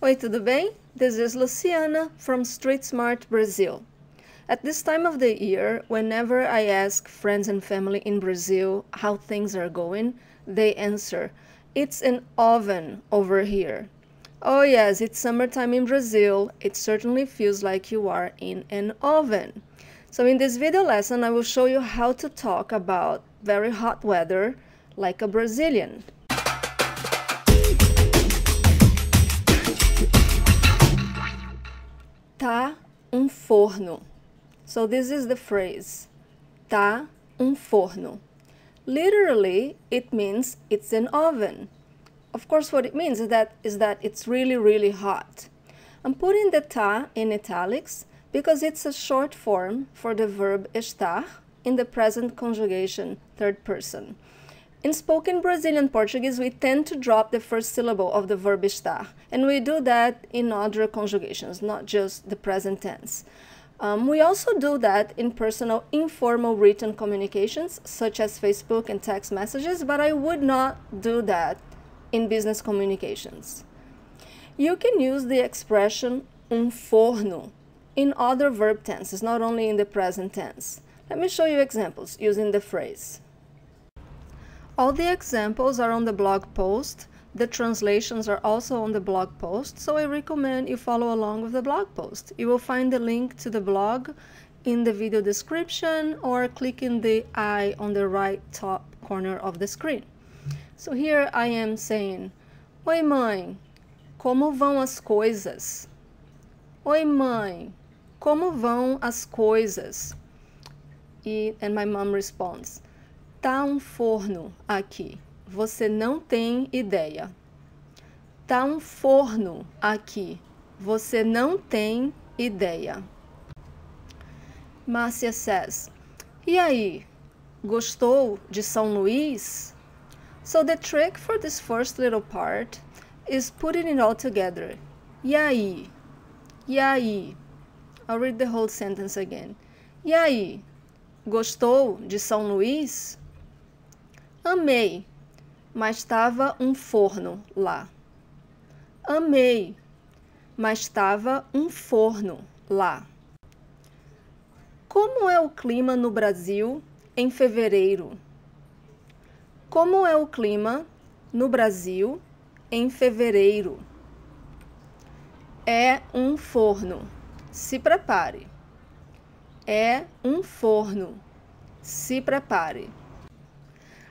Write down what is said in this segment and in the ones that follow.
Oi, tudo bem? This is Luciana from Street Smart Brazil. At this time of the year, whenever I ask friends and family in Brazil how things are going, they answer, It's an oven over here. Oh, yes, it's summertime in Brazil. It certainly feels like you are in an oven. So, in this video lesson, I will show you how to talk about very hot weather like a Brazilian. Tá um forno. So this is the phrase. Tá um forno. Literally, it means it's an oven. Of course, what it means is that, is that it's really, really hot. I'm putting the tá in italics because it's a short form for the verb estar in the present conjugation, third person. In spoken Brazilian Portuguese, we tend to drop the first syllable of the verb estar, and we do that in other conjugations, not just the present tense. Um, we also do that in personal informal written communications, such as Facebook and text messages, but I would not do that in business communications. You can use the expression um forno in other verb tenses, not only in the present tense. Let me show you examples using the phrase. All the examples are on the blog post. The translations are also on the blog post, so I recommend you follow along with the blog post. You will find the link to the blog in the video description or click in the eye on the right top corner of the screen. So here I am saying, Oi mãe, como vão as coisas? Oi mãe, como vão as coisas? E, and my mom responds, Tá um forno aqui. Você não tem ideia. Tá um forno aqui. Você não tem ideia. Márcia says, E aí, gostou de São Luís? So the trick for this first little part is putting it all together. E aí? E aí? I'll read the whole sentence again. E aí? Gostou de São Luís? Amei, mas estava um forno lá. Amei, mas estava um forno lá. Como é o clima no Brasil em fevereiro? Como é o clima no Brasil em fevereiro? É um forno. Se prepare. É um forno. Se prepare.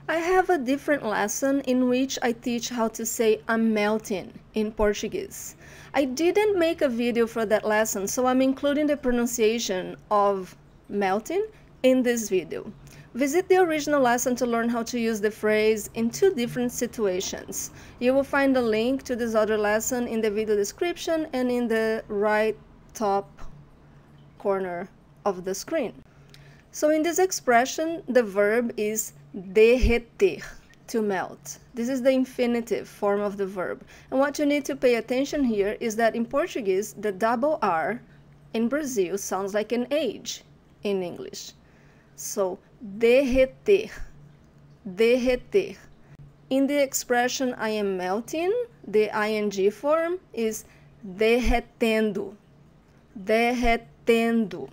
I have a different lesson in which I teach how to say I'm melting in Portuguese. I didn't make a video for that lesson, so I'm including the pronunciation of melting in this video. Visit the original lesson to learn how to use the phrase in two different situations. You will find a link to this other lesson in the video description and in the right top corner of the screen. So in this expression, the verb is derreter, to melt. This is the infinitive form of the verb. And what you need to pay attention here is that in Portuguese, the double R in Brazil sounds like an H in English. So, derreter, derreter. In the expression I am melting, the ing form is derretendo, derretendo.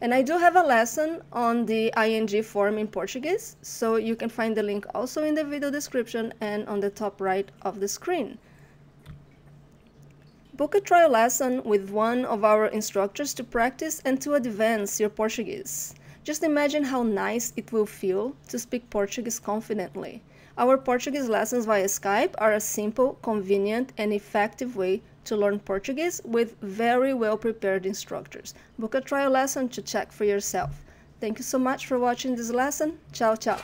And I do have a lesson on the ing form in Portuguese, so you can find the link also in the video description and on the top right of the screen. Book a trial lesson with one of our instructors to practice and to advance your Portuguese. Just imagine how nice it will feel to speak Portuguese confidently. Our Portuguese lessons via Skype are a simple, convenient, and effective way to learn Portuguese with very well prepared instructors. Book a trial lesson to check for yourself. Thank you so much for watching this lesson. Ciao, ciao.